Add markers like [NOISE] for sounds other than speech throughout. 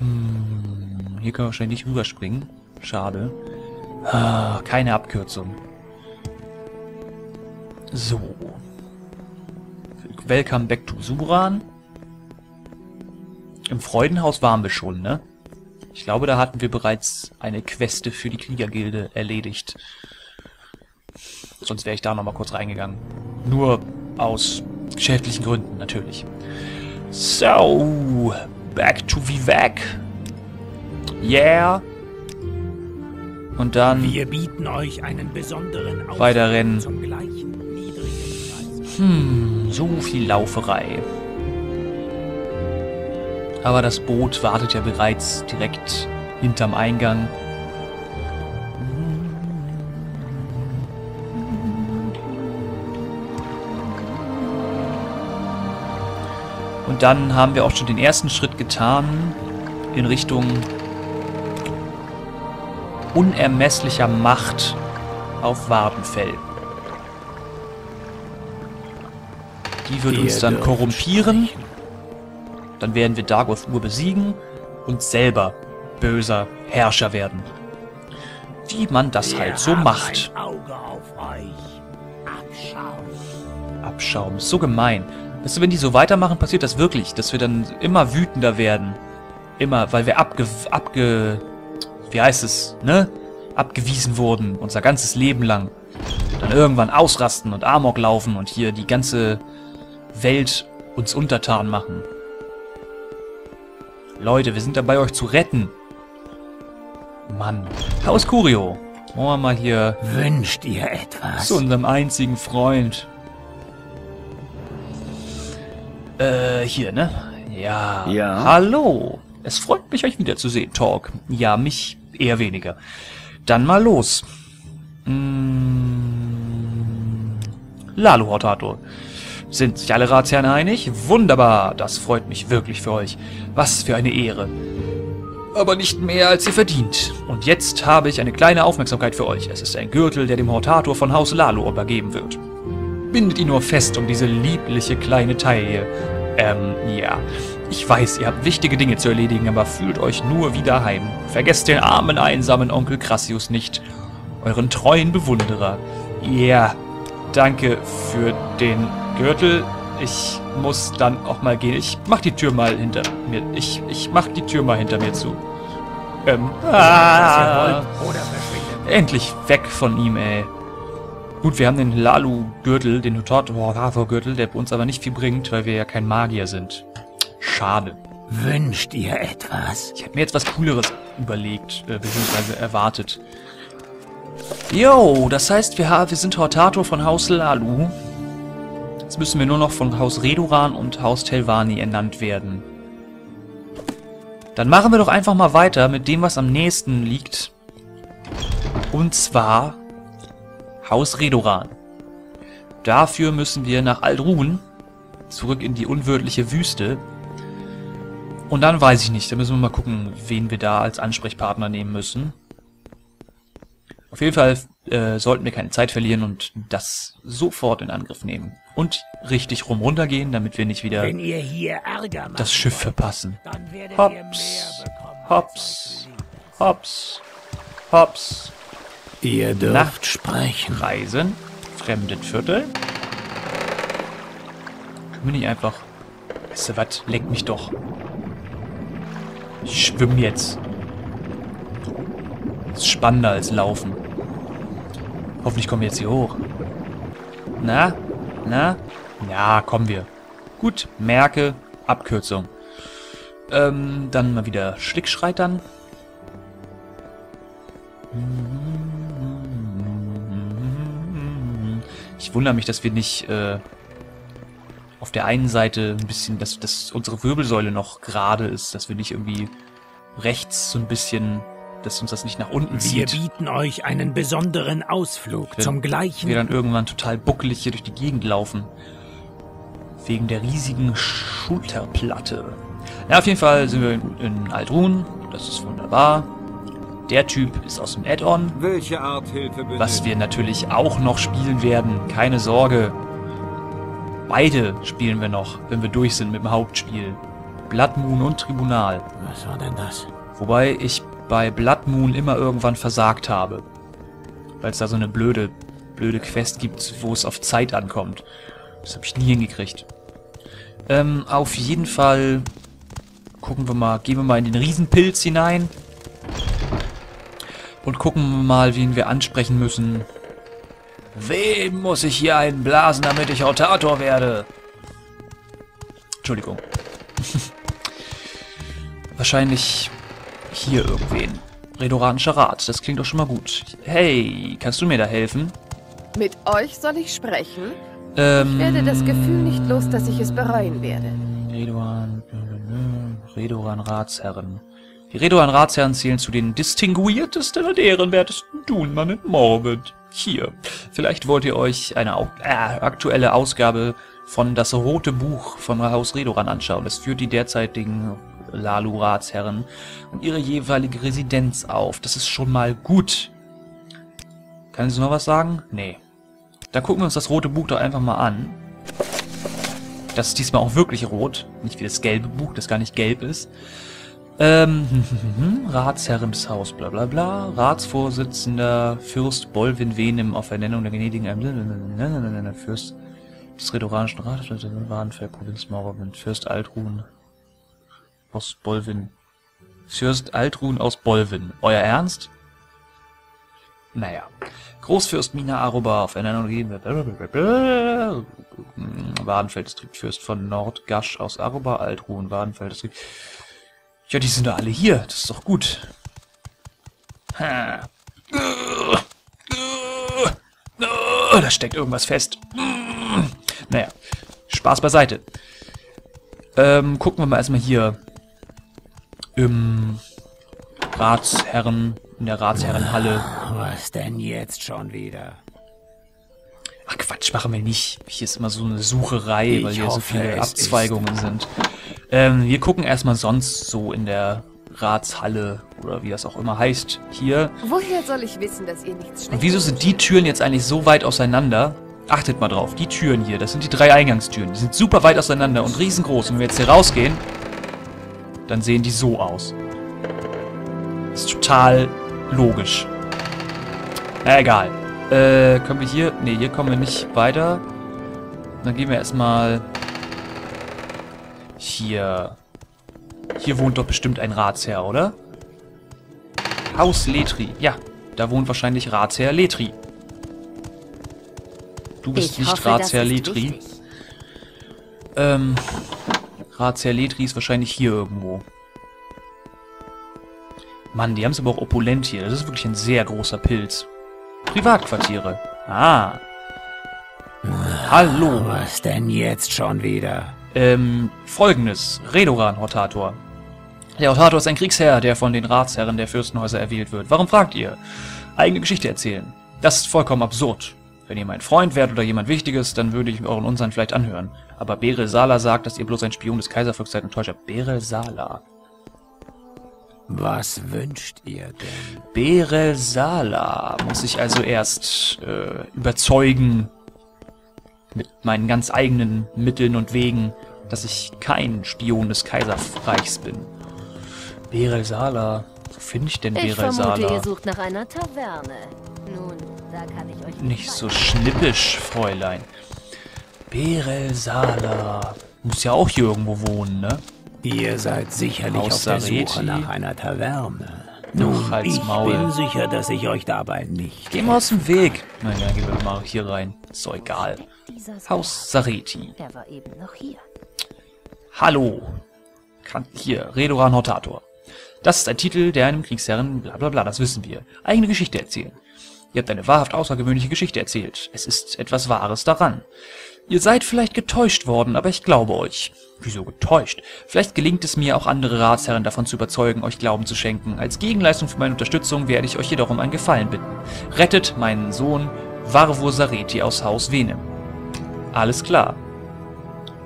Hm, hier können wir wahrscheinlich nicht rüberspringen. Schade. Ah, keine Abkürzung. So. Welcome back to Suran. Im Freudenhaus waren wir schon, ne? Ich glaube, da hatten wir bereits eine Queste für die Kriegergilde erledigt. Sonst wäre ich da nochmal kurz reingegangen. Nur aus geschäftlichen Gründen, natürlich. So, back to Vivek. Yeah. Und dann Wir bieten euch einen besonderen Auftrag Weiter rennen. zum gleichen niedrigen Preis. Hm, so viel Lauferei. Aber das Boot wartet ja bereits direkt hinterm Eingang. Und dann haben wir auch schon den ersten Schritt getan in Richtung unermesslicher Macht auf Wardenfell. Die wird uns dann korrumpieren. Dann werden wir Dagoth Ur besiegen und selber böser Herrscher werden. Wie man das halt so macht. Abschaum. So gemein. Weißt du, wenn die so weitermachen, passiert das wirklich, dass wir dann immer wütender werden. Immer, weil wir abge... abge... wie heißt es, ne? Abgewiesen wurden, unser ganzes Leben lang. Dann irgendwann ausrasten und Amok laufen und hier die ganze Welt uns untertan machen. Leute, wir sind dabei, euch zu retten. Mann. Haus Curio. Wollen wir mal hier Wünscht ihr etwas? zu unserem einzigen Freund. Äh, hier, ne? Ja. Ja? Hallo. Es freut mich, euch wiederzusehen, Talk. Ja, mich eher weniger. Dann mal los. Mm, Lalo Hortator. Sind sich alle Ratsherren einig? Wunderbar. Das freut mich wirklich für euch. Was für eine Ehre. Aber nicht mehr, als ihr verdient. Und jetzt habe ich eine kleine Aufmerksamkeit für euch. Es ist ein Gürtel, der dem Hortator von Haus Lalo übergeben wird. Bindet ihn nur fest um diese liebliche kleine Taille. Ähm, ja. Ich weiß, ihr habt wichtige Dinge zu erledigen, aber fühlt euch nur wieder heim. Vergesst den armen, einsamen Onkel Crassius nicht. Euren treuen Bewunderer. Ja, danke für den Gürtel. Ich muss dann auch mal gehen. Ich mach die Tür mal hinter mir. Ich, ich mach die Tür mal hinter mir zu. Ähm, ah, endlich weg von ihm, ey. Gut, wir haben den Lalu-Gürtel, den Hortator-Gürtel, der uns aber nicht viel bringt, weil wir ja kein Magier sind. Schade. Wünscht ihr etwas? Ich habe mir jetzt was Cooleres überlegt, äh, beziehungsweise erwartet. Jo, das heißt, wir, wir sind Hortator von Haus Lalu. Jetzt müssen wir nur noch von Haus Redoran und Haus Telvani ernannt werden. Dann machen wir doch einfach mal weiter mit dem, was am nächsten liegt. Und zwar Haus Redoran. Dafür müssen wir nach Aldruhen, zurück in die unwirtliche Wüste. Und dann weiß ich nicht, da müssen wir mal gucken, wen wir da als Ansprechpartner nehmen müssen. Auf jeden Fall äh, sollten wir keine Zeit verlieren und das sofort in Angriff nehmen. Und richtig rum runtergehen, damit wir nicht wieder das Schiff verpassen. Hops, bekommen. hops, hops, hops. Ihr dürft Nacht. sprechen. Reisen, Fremdenviertel. Können wir nicht einfach... Weißt du was, lenk mich doch. Ich schwimm jetzt. Das ist spannender als Laufen. Hoffentlich kommen wir jetzt hier hoch. Na? Na? Ja, kommen wir. Gut, merke, Abkürzung. Ähm, dann mal wieder Schlickschreitern. Ich wundere mich, dass wir nicht äh, auf der einen Seite ein bisschen, dass, dass unsere Wirbelsäule noch gerade ist, dass wir nicht irgendwie rechts so ein bisschen, dass uns das nicht nach unten Wir zieht. bieten euch einen besonderen Ausflug Wenn zum gleichen Wir dann irgendwann total buckelig hier durch die Gegend laufen. Wegen der riesigen Schulterplatte. Ja, auf jeden Fall sind wir in, in Aldrun. Das ist wunderbar. Der Typ ist aus dem Add-on. Welche Art Hilfe Was wir natürlich auch noch spielen werden. Keine Sorge. Beide spielen wir noch, wenn wir durch sind mit dem Hauptspiel. Blood Moon und Tribunal. Was war denn das? Wobei ich bei Blood Moon immer irgendwann versagt habe. Weil es da so eine blöde, blöde Quest gibt, wo es auf Zeit ankommt. Das habe ich nie hingekriegt. Ähm, auf jeden Fall gucken wir mal, gehen wir mal in den Riesenpilz hinein. Und gucken mal, wen wir ansprechen müssen. Wem muss ich hier einblasen, damit ich Rotator werde? Entschuldigung. [LAUGHS] Wahrscheinlich hier irgendwen. Redoranischer Rat, das klingt doch schon mal gut. Hey, kannst du mir da helfen? Mit euch soll ich sprechen? Ähm, Ich werde das Gefühl nicht los, dass ich es bereuen werde. Redoran, Redoran Ratsherren. Die Redoran Ratsherren zählen zu den distinguiertesten und ehrenwertesten Dunmann in Morbid. Hier. Vielleicht wollt ihr euch eine äh, aktuelle Ausgabe von Das Rote Buch von Haus Redoran anschauen. Es führt die derzeitigen Lalu Ratsherren und ihre jeweilige Residenz auf. Das ist schon mal gut. Kann sie noch was sagen? Nee. Dann gucken wir uns das Rote Buch doch einfach mal an. Das ist diesmal auch wirklich rot. Nicht wie das gelbe Buch, das gar nicht gelb ist. Ähm, [LAUGHS] Ratsherren des Haus, bla bla bla. Ratsvorsitzender Fürst Bolwin Venem auf Ernennung der gnädigen ähm, Fürst des Redoranischen Rates, Warenfeld, Provinz Morrowind, Fürst Altruhen aus Bolwin. Fürst Altruhen aus Bolwin. Euer Ernst? Naja. Großfürst Mina Aruba auf Ernennung der Wadenfelddistrikt Fürst von Nordgasch aus Aruba, Altruhen, Wadenfelddistrikt. Ja, die sind doch alle hier. Das ist doch gut. Ha. Da steckt irgendwas fest. Naja, Spaß beiseite. Ähm, gucken wir mal erstmal hier im Ratsherren, in der Ratsherrenhalle. Was denn jetzt schon wieder? Ach Quatsch, machen wir nicht. Hier ist immer so eine Sucherei, Ich weil hier so hoffe, viele es Abzweigungen sind. Ähm, wir gucken erstmal sonst so in der Ratshalle oder wie das auch immer heißt. Hier. Woher soll ich wissen, dass ihr nichts Und wieso sind die Türen jetzt eigentlich so weit auseinander? Achtet mal drauf, die Türen hier, das sind die drei Eingangstüren. Die sind super weit auseinander und riesengroß. Und wenn wir jetzt hier rausgehen, dann sehen die so aus. ist total logisch. Na egal. Äh, können wir hier... Ne, hier kommen wir nicht weiter. Dann gehen wir erstmal... Hier. Hier wohnt doch bestimmt ein Ratsherr, oder? Haus Letri. Ja, da wohnt wahrscheinlich Ratsherr Letri. Du bist nicht hoffe, Ratsherr Letri. wichtig. Ähm, Ratsherr Letri ist wahrscheinlich hier irgendwo. Mann, die haben es aber auch opulent hier. Das ist wirklich ein sehr großer Pilz. Privatquartiere. Ah. Hallo. Was denn jetzt schon wieder? Ähm, folgendes. Redoran, Hortator. Der Hortator ist ein Kriegsherr, der von den Ratsherren der Fürstenhäuser erwählt wird. Warum fragt ihr? Eigene Geschichte erzählen. Das ist vollkommen absurd. Wenn ihr mein Freund wärt oder jemand Wichtiges, dann würde ich euren Unsinn vielleicht anhören. Aber Berel Sala sagt, dass ihr bloß ein Spion des Kaiservolks seid und Täuscher. Berel Sala. Was wünscht ihr denn? Berel Sala muss ich also erst äh, überzeugen mit meinen ganz eigenen Mitteln und Wegen, dass ich kein Spion des Kaiserreichs bin. Berel Sala. Wo finde ich denn Ich Berel vermute, Sala? ihr sucht nach einer Taverne. Nun, da kann ich euch Nicht so schnippisch, Fräulein. Berel Sala. Muss ja auch hier irgendwo wohnen, ne? Ihr seid sicherlich Aus auf der Sareti? Suche nach einer Taverne. Ach, Nun, halt's ich Maul. bin sicher, dass ich euch dabei nicht... Geh mal aus dem Weg. Na ja, gehen wir mal hier rein. Ist doch egal. Haus Sareti. Er war eben noch hier. Hallo. Hier, Redoran Hortator. Das ist ein Titel, der einem Kriegsherren, bla bla bla, das wissen wir, eigene Geschichte erzählen. Ihr habt eine wahrhaft außergewöhnliche Geschichte erzählt. Es ist etwas Wahres daran. Ihr seid vielleicht getäuscht worden, aber ich glaube euch. Wieso getäuscht? Vielleicht gelingt es mir, auch andere Ratsherren davon zu überzeugen, euch Glauben zu schenken. Als Gegenleistung für meine Unterstützung werde ich euch jedoch um einen Gefallen bitten. Rettet meinen Sohn Varvur Sareti aus Haus Venem. Alles klar.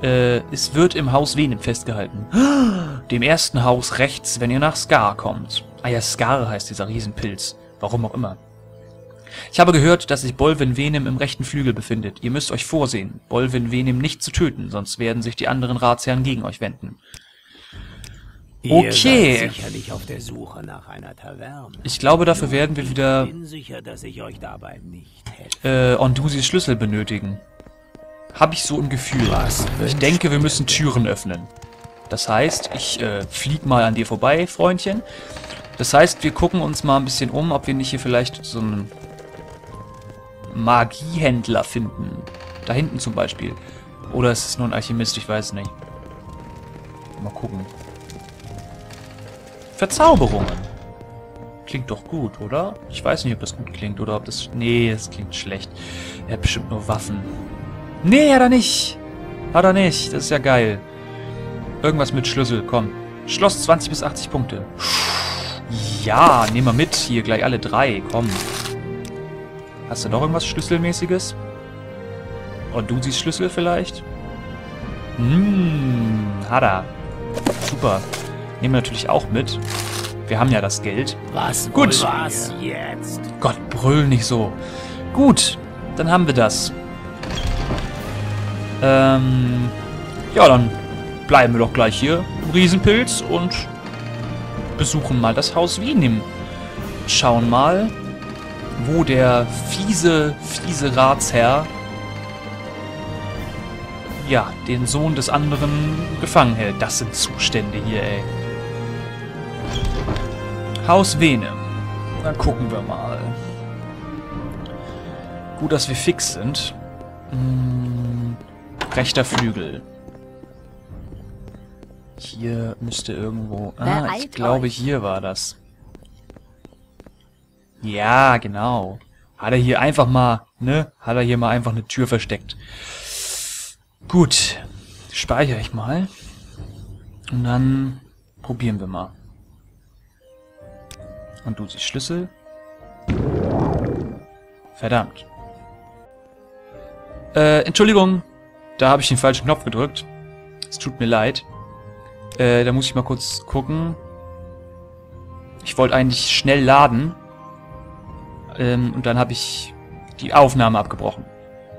Äh, es wird im Haus Venem festgehalten. [GASPS] Dem ersten Haus rechts, wenn ihr nach Scar kommt. Ah ja, Scar heißt dieser Riesenpilz. Warum auch immer. Ich habe gehört, dass sich Bolvin Venem im rechten Flügel befindet. Ihr müsst euch vorsehen, Bolvin Venem nicht zu töten, sonst werden sich die anderen Ratsherren gegen euch wenden. Okay. Ich glaube, dafür werden wir wieder sicher, dass ich euch dabei nicht helfe. äh, Ondusis Schlüssel benötigen. Habe ich so im Gefühl. Was Ich denke, wir müssen? Türen öffnen. Das heißt, ich äh, flieg mal an dir vorbei, Freundchen. Das heißt, wir gucken uns mal ein bisschen um, ob wir nicht hier vielleicht so einen Magiehändler finden. Da hinten zum Beispiel. Oder ist es nur ein Alchemist? Ich weiß nicht. Mal gucken. Verzauberungen. Klingt doch gut, oder? Ich weiß nicht, ob das gut klingt oder ob das... Nee, das klingt schlecht. Er hat bestimmt nur Waffen. Nee, hat er nicht. Hat er nicht. Das ist ja geil. Irgendwas mit Schlüssel, komm. Schloss 20 bis 80 Punkte. Ja, nehmen wir mit. Hier gleich alle drei, komm. Hast du noch irgendwas Schlüsselmäßiges? Und du siehst Schlüssel vielleicht? Hm, hat er. Super. Nehmen wir natürlich auch mit. Wir haben ja das Geld. Was Gut. Was jetzt? Gott, brüll nicht so. Gut, dann haben wir das. Ähm, ja, dann bleiben wir doch gleich hier im Riesenpilz und besuchen mal das Haus Wienim. Schauen mal, wo der fiese, fiese Ratsherr ja, den Sohn des anderen gefangen hält. Das sind Zustände hier, ey. Haus Vene. Dann gucken wir mal. Gut, dass wir fix sind. Hm, rechter Flügel. Hier müsste irgendwo... Ah, ich glaube, hier war das. Ja, genau. Hat er hier einfach mal, ne? Hat er hier mal einfach eine Tür versteckt. Gut. Speichere ich mal. Und dann probieren wir mal. Und du siehst Schlüssel. Verdammt. Äh, Entschuldigung. Da habe ich den falschen Knopf gedrückt. Es tut mir leid. Äh, da muss ich mal kurz gucken. Ich wollte eigentlich schnell laden. Ähm, und dann habe ich die Aufnahme abgebrochen.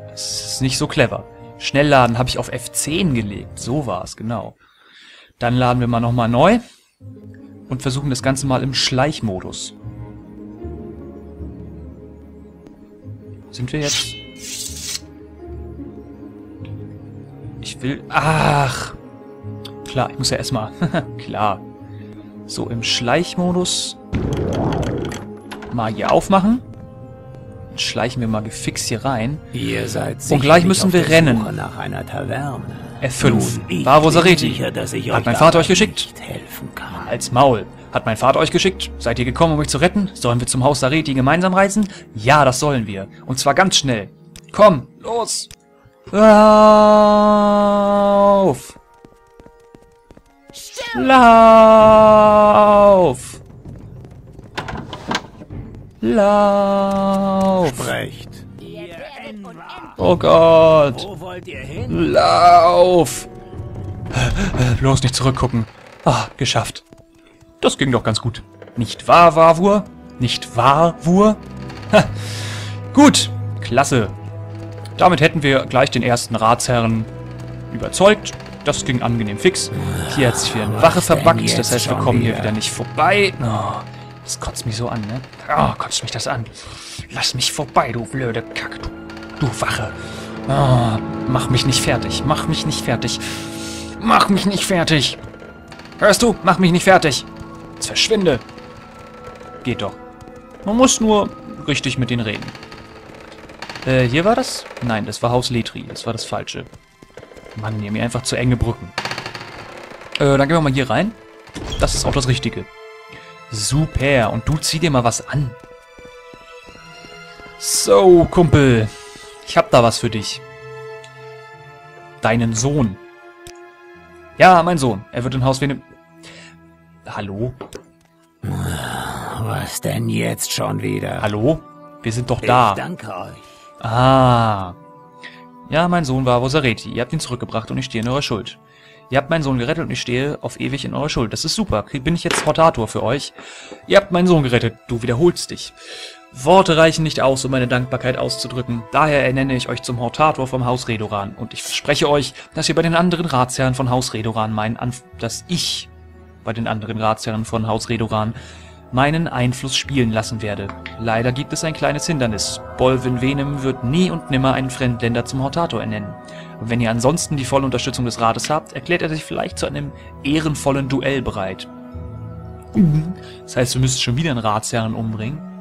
Das ist nicht so clever. Schnell laden habe ich auf F10 gelegt. So war es, genau. Dann laden wir mal nochmal neu. Und versuchen das Ganze mal im Schleichmodus. Sind wir jetzt... Ich will... Ach! Klar, ich muss ja erstmal... [LAUGHS] Klar. So, im Schleichmodus... Mal hier aufmachen. Dann schleichen wir mal gefixt hier rein. Ihr seid Und gleich müssen wir rennen. Suche nach einer Taverne. F5. Nun, ich War ich Hat mein Vater euch geschickt? Nicht helfen kann. Als Maul. Hat mein Vater euch geschickt? Seid ihr gekommen, um mich zu retten? Sollen wir zum Haus Sareti gemeinsam reisen? Ja, das sollen wir. Und zwar ganz schnell. Komm, los! Lauf! Lauf! Lauf! Sprecht. Oh Gott! Wo wollt ihr hin? Lauf! Bloß nicht zurückgucken. Ah, geschafft. Das ging doch ganz gut. Nicht wahr, Wawur? Nicht wahr, Wur? Ha. Gut, klasse. Damit hätten wir gleich den ersten Ratsherren überzeugt. Das ging angenehm fix. Hier hat sich wieder eine Wache verbackt. Das heißt, wir kommen hier wieder? nicht vorbei. Oh, das kotzt mich so an, ne? Oh, kotzt mich das an. Lass mich vorbei, du blöde Kacke. Du, du Wache. Oh, mach mich nicht fertig. Mach mich nicht fertig. Mach mich nicht fertig. Hörst du? Mach mich nicht fertig. Jetzt verschwinde. Geht doch. Man muss nur richtig mit denen reden. Äh, hier war das? Nein, das war Haus Letri. Das war das Falsche. Mann, die haben hier einfach zu enge Brücken. Äh, dann gehen wir mal hier rein. Das ist auch das Richtige. Super. Und du zieh dir mal was an. So, Kumpel. Ich hab da was für dich. Deinen Sohn. Ja, mein Sohn. Er wird in Haus Vene... Hallo? Was denn jetzt schon wieder? Hallo? Wir sind doch Ich da. danke euch. Ah. Ja, mein Sohn war Vosareti. Ihr habt ihn zurückgebracht und ich stehe in eurer Schuld. Ihr habt meinen Sohn gerettet und ich stehe auf ewig in eurer Schuld. Das ist super. Bin ich jetzt Hortator für euch? Ihr habt meinen Sohn gerettet. Du wiederholst dich. Worte reichen nicht aus, um meine Dankbarkeit auszudrücken. Daher ernenne ich euch zum Hortator vom Haus Redoran. Und ich verspreche euch, dass ihr bei den anderen Ratsherren von Haus Redoran meinen Anf dass ich bei den anderen Ratsherren von Haus Redoran, meinen Einfluss spielen lassen werde. Leider gibt es ein kleines Hindernis. Bolvin Venem wird nie und nimmer einen Fremdländer zum Hortator ernennen. Wenn ihr ansonsten die volle Unterstützung des Rates habt, erklärt er sich vielleicht zu einem ehrenvollen Duell bereit. Das heißt, wir müssen schon wieder einen Ratsherren umbringen.